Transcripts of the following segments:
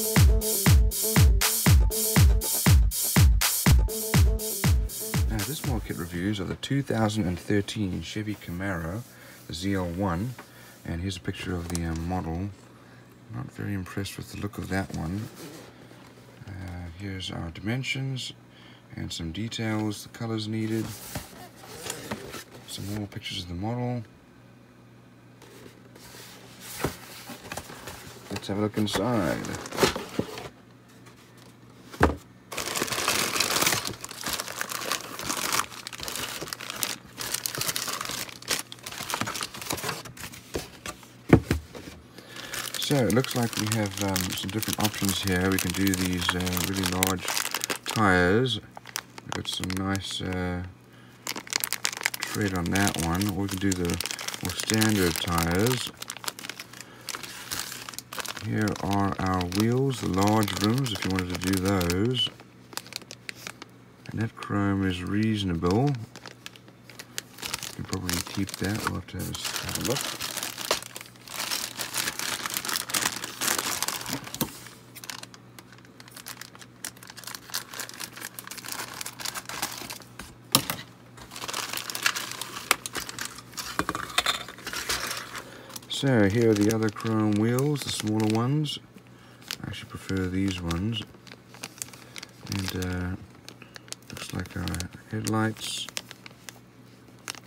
Now this small kit reviews of the 2013 Chevy Camaro ZL1 and here's a picture of the um, model. Not very impressed with the look of that one. Uh, here's our dimensions and some details, the colors needed. Some more pictures of the model. Let's have a look inside. So it looks like we have um, some different options here. We can do these uh, really large tires. We've got some nice uh, tread on that one. Or we can do the more standard tires. Here are our wheels, the large rims, if you wanted to do those. And that chrome is reasonable. You can probably keep that. We'll have to have a look. So here are the other chrome wheels, the smaller ones. I actually prefer these ones. And uh, looks like our headlights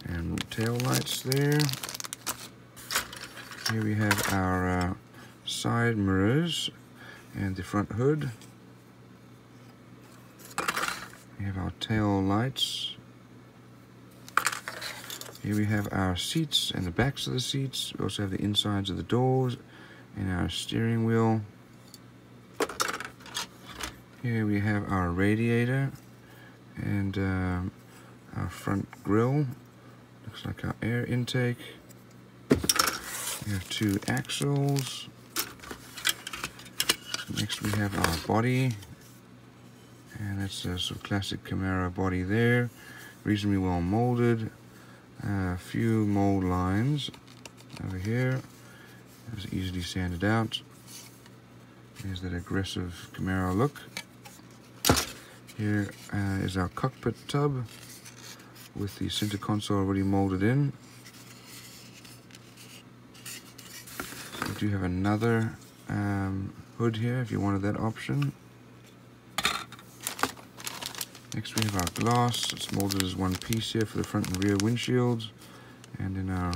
and tail lights there. Here we have our uh, side mirrors and the front hood. We have our tail lights here we have our seats and the backs of the seats. We also have the insides of the doors and our steering wheel. Here we have our radiator and um, our front grille. Looks like our air intake. We have two axles. Next we have our body. And that's a sort of classic Camaro body there. Reasonably well molded a few mold lines over here. Easily sanded out. There's that aggressive Camaro look. Here uh, is our cockpit tub with the center console already molded in. We do have another um, hood here if you wanted that option. Next we have our glass. It's molded as one piece here for the front and rear windshields. And in our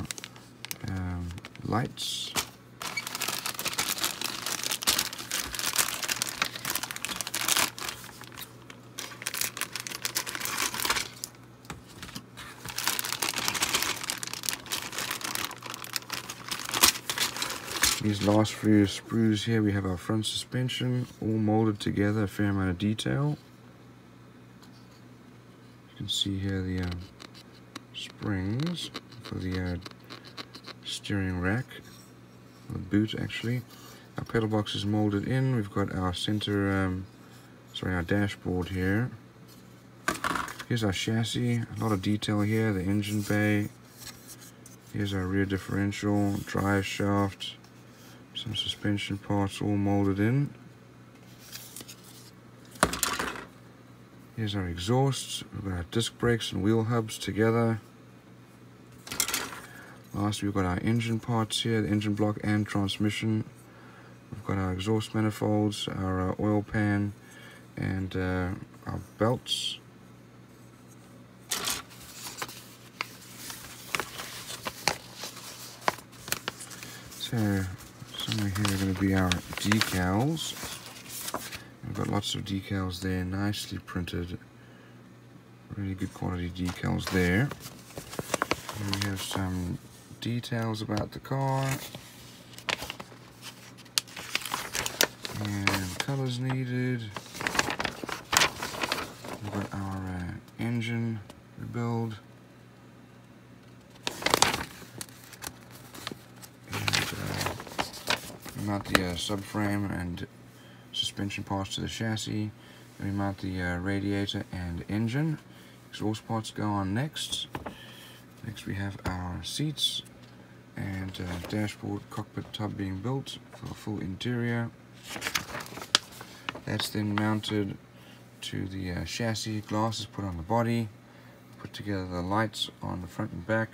um, lights. These last few sprues here, we have our front suspension all molded together, a fair amount of detail can see here the uh, springs for the uh, steering rack, the boot actually. Our pedal box is molded in. We've got our center, um, sorry, our dashboard here. Here's our chassis, a lot of detail here, the engine bay. Here's our rear differential, drive shaft, some suspension parts all molded in. Here's our exhausts. We've got our disc brakes and wheel hubs together. Last, we've got our engine parts here, the engine block and transmission. We've got our exhaust manifolds, our uh, oil pan, and uh, our belts. So, somewhere here are going to be our decals. Got lots of decals there, nicely printed. Really good quality decals there. And we have some details about the car. And colors needed. We've got our uh, engine rebuild. And uh, mount the uh, subframe and suspension parts to the chassis. Then we mount the uh, radiator and engine. Exhaust parts go on next. Next we have our seats and uh, dashboard cockpit tub being built for full interior. That's then mounted to the uh, chassis. Glass is put on the body. Put together the lights on the front and back.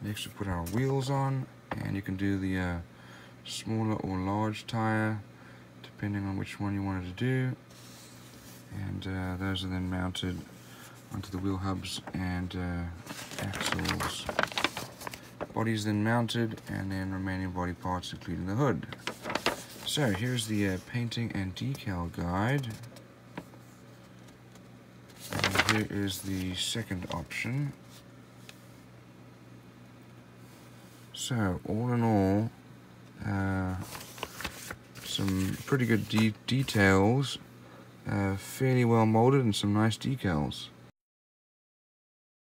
Next we put our wheels on and you can do the uh, smaller or large tire depending on which one you wanted to do and uh, those are then mounted onto the wheel hubs and uh, axles. Body is then mounted and then remaining body parts including the hood. So here's the uh, painting and decal guide. And here is the second option. So all in all, uh, some pretty good de details, uh, fairly well molded and some nice decals.